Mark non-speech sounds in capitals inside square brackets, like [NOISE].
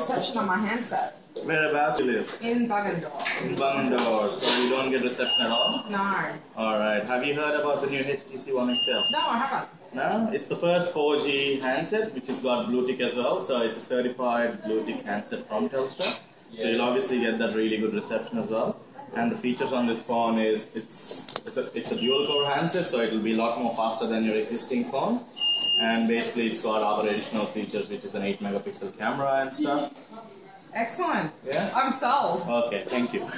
reception on my handset. Whereabouts you live? In Bungendore. In Bungendore, so you don't get reception at all? No. Alright, have you heard about the new HTC One XL? No, I haven't. No, it's the first 4G handset which has got Blue Tick as well, so it's a certified Blue Tick handset from Telstra. So you'll obviously get that really good reception as well. And the features on this phone is it's it's a, it's a dual core handset, so it will be a lot more faster than your existing phone. And basically, it's got other additional features, which is an 8 megapixel camera and stuff. Excellent. Yeah. I'm sold. Okay, thank you. [LAUGHS]